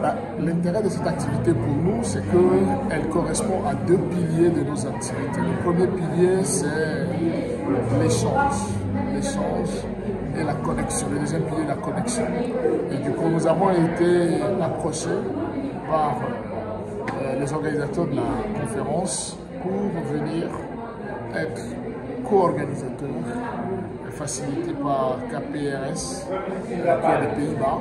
bah, L'intérêt de cette activité pour nous, c'est qu'elle correspond à deux piliers de nos activités. Le premier pilier, c'est l'échange. L'échange et la connexion. Le deuxième pilier, la connexion. Et du coup, nous avons été approchés par euh, les organisateurs de la conférence pour venir être co-organisateur facilité par KPRS, qui est des Pays-Bas,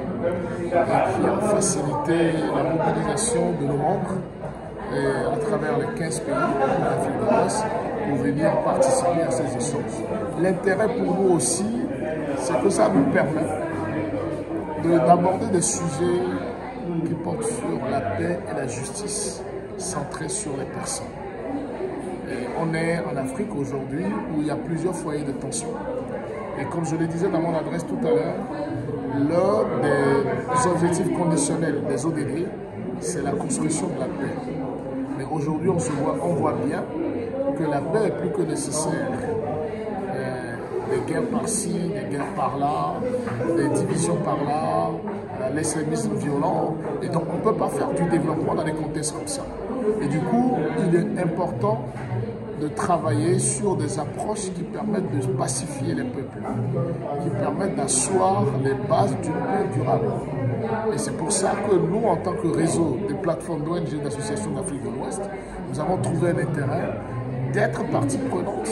et qui a facilité la mobilisation de nos membres et à travers les 15 pays de l'Afrique de l'Ouest pour venir participer à ces échanges. L'intérêt pour nous aussi, c'est que ça nous permet d'aborder des sujets qui portent sur la paix et la justice centrés sur les personnes. on est en Afrique aujourd'hui où il y a plusieurs foyers de tension. Et comme je le disais dans mon adresse tout à l'heure, l'un des objectifs conditionnels des ODD, c'est la construction de la paix. Mais aujourd'hui, on, voit, on voit bien que la paix est plus que nécessaire. Euh, des guerres par-ci, des guerres par-là, des divisions par-là, euh, l'extrémisme violent. Et donc, on ne peut pas faire du développement dans des contextes comme ça. Et du coup, il est important de travailler sur des approches qui permettent de pacifier les peuples, qui permettent d'asseoir les bases d'une paix durable. Et c'est pour ça que nous, en tant que réseau des plateformes d'ONG d'associations d'Afrique de l'Ouest, nous avons trouvé un intérêt d'être partie prenante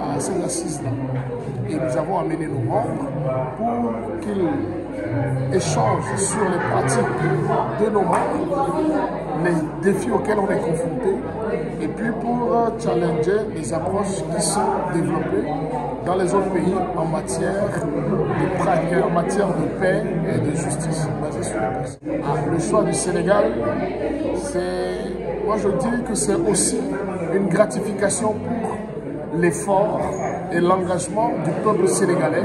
à ces assises-là. Et nous avons amené nos membres pour qu'ils échangent sur les pratiques de nos membres, les défis auxquels on est confronté, et puis pour euh, challenger les approches qui sont développées dans les autres pays en matière de pratique, en matière de paix et de justice basée sur les ah, le choix du Sénégal, c'est, moi je dis que c'est aussi une gratification pour l'effort et l'engagement du peuple sénégalais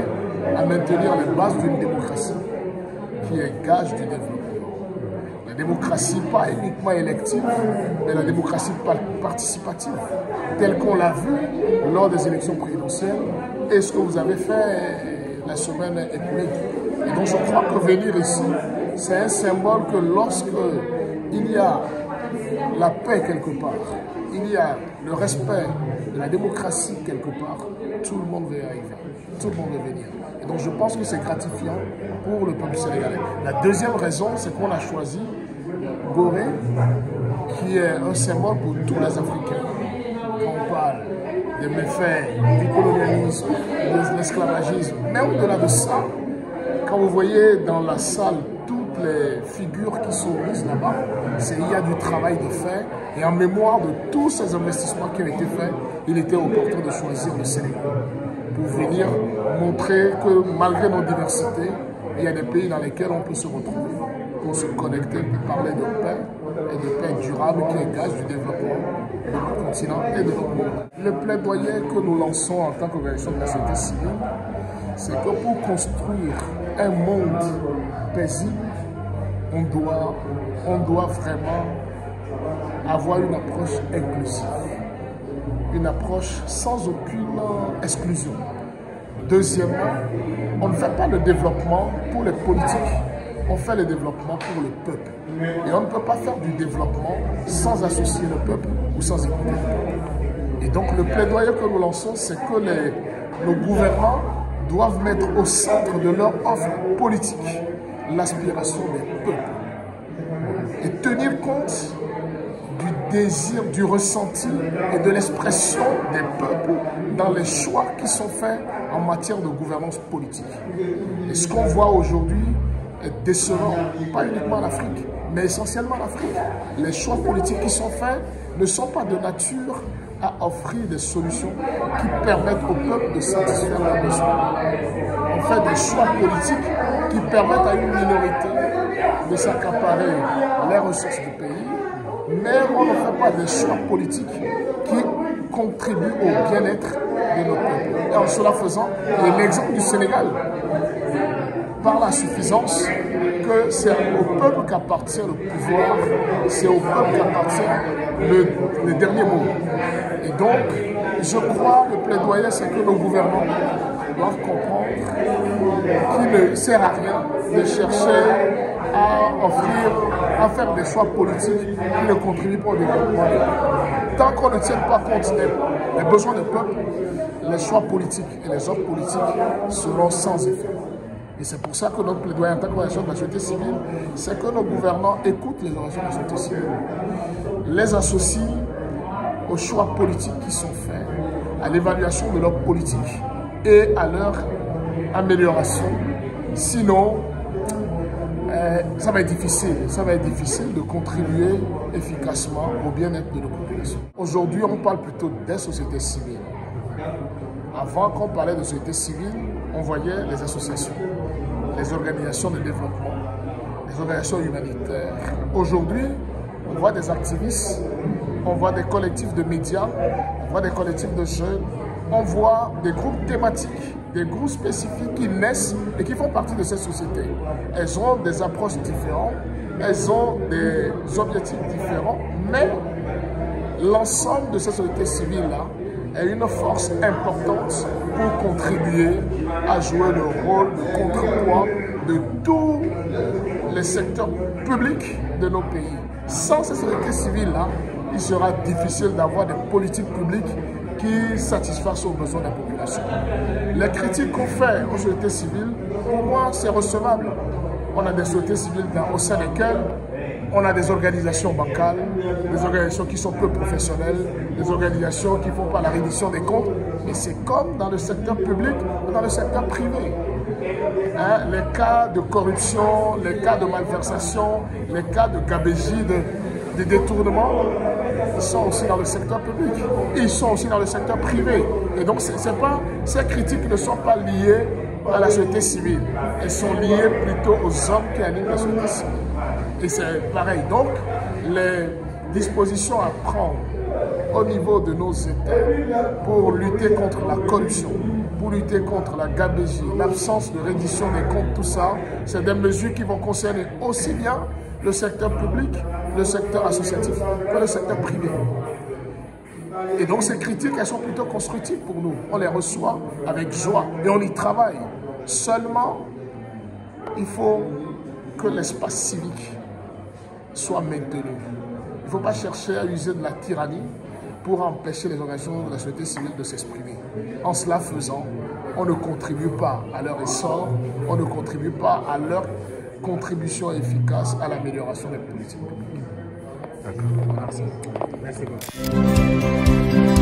à maintenir les bases d'une démocratie qui est gage du développement. La démocratie pas uniquement élective, mais la démocratie participative, telle qu'on l'a vu lors des élections présidentielles et ce que vous avez fait la semaine écoulée. Et donc je crois que venir ici, c'est un symbole que lorsque il y a la paix quelque part, il y a le respect de la démocratie quelque part, tout le monde veut arriver, tout le monde veut venir. Et donc je pense que c'est gratifiant pour le peuple sénégalais. La deuxième raison, c'est qu'on a choisi Gorée, qui est un symbole pour tous les Africains. Quand on parle des méfaits, du colonialisme, de l'esclavagisme, mais au-delà de ça, quand vous voyez dans la salle toutes les figures qui sont mises là-bas, il y a du travail de fait et en mémoire de tous ces investissements qui ont été faits, il était opportun de choisir le Sénégal pour venir montrer que malgré nos diversités, il y a des pays dans lesquels on peut se retrouver pour se connecter, pour parler de paix et de paix durable qui est gage du développement de notre continent et de notre monde. Le plaidoyer que nous lançons en tant qu'organisation de la société civile, c'est que pour construire un monde paisible, on doit, on doit vraiment avoir une approche inclusive, une approche sans aucune exclusion. Deuxièmement, on ne fait pas le développement pour les politiques, on fait le développement pour le peuple. Et on ne peut pas faire du développement sans associer le peuple ou sans écouter le peuple. Et donc le plaidoyer que nous lançons, c'est que les, nos gouvernants doivent mettre au centre de leur offre politique l'aspiration des peuples et tenir compte désir, du ressenti et de l'expression des peuples dans les choix qui sont faits en matière de gouvernance politique. Et ce qu'on voit aujourd'hui est décevant, pas uniquement en Afrique, mais essentiellement en Afrique. Les choix politiques qui sont faits ne sont pas de nature à offrir des solutions qui permettent au peuple de satisfaire leurs besoins. On fait des choix politiques qui permettent à une minorité de s'accaparer les ressources du pays, mais on ne fait pas des choix politiques qui contribuent au bien-être de nos peuples. Et en cela faisant, l'exemple du Sénégal par la suffisance que c'est au peuple qu'appartient le pouvoir, c'est au peuple qu'appartient le, le, dernier mot. Et donc, je crois, le plaidoyer, c'est que nos gouvernants doivent comprendre qu'il ne sert à rien de chercher à offrir, à faire des choix politiques qui ne contribuent pas au développement Tant qu'on ne tient pas compte des, besoins du peuple, les choix politiques et les offres politiques seront sans effet. Et c'est pour ça que notre plaidoyer en tant qu'organisation de la société civile, c'est que nos gouvernants écoutent les organisations de la société civile, les associent aux choix politiques qui sont faits, à l'évaluation de leur politique et à leur amélioration. Sinon, euh, ça va être difficile. Ça va être difficile de contribuer efficacement au bien-être de nos populations. Aujourd'hui, on parle plutôt des sociétés civiles. Avant qu'on parlait de sociétés civiles, on voyait les associations, les organisations de développement, les organisations humanitaires. Aujourd'hui, on voit des activistes, on voit des collectifs de médias, on voit des collectifs de jeunes, on voit des groupes thématiques, des groupes spécifiques qui naissent et qui font partie de cette société. Elles ont des approches différentes, elles ont des objectifs différents, mais l'ensemble de cette société civile-là est une force importante pour contribuer à jouer le rôle de contrepoids de tous les secteurs publics de nos pays. Sans cette société civile-là, il sera difficile d'avoir des politiques publiques qui satisfassent aux besoins des populations. Les critiques qu'on fait aux sociétés civiles, pour moi, c'est recevable. On a des sociétés civiles au sein desquelles on a des organisations bancales, des organisations qui sont peu professionnelles, des organisations qui font pas la reddition des comptes. Mais c'est comme dans le secteur public ou dans le secteur privé. Hein, les cas de corruption, les cas de malversation, les cas de gabégie, de détournement, ils sont aussi dans le secteur public. Ils sont aussi dans le secteur privé. Et donc, ces critiques ne sont pas liées à la société civile. Elles sont liées plutôt aux hommes qui animent la société civile. Et c'est pareil. Donc, les dispositions à prendre au niveau de nos États pour lutter contre la corruption, pour lutter contre la gabégie, l'absence de reddition des comptes, tout ça, c'est des mesures qui vont concerner aussi bien le secteur public, le secteur associatif que le secteur privé. Et donc ces critiques, elles sont plutôt constructives pour nous. On les reçoit avec joie et on y travaille. Seulement, il faut que l'espace civique soit maintenu. Il ne faut pas chercher à user de la tyrannie pour empêcher les organisations de la société civile de s'exprimer. En cela faisant, on ne contribue pas à leur essor, on ne contribue pas à leur contribution efficace à l'amélioration des politiques publiques. D'accord. Merci. Merci beaucoup.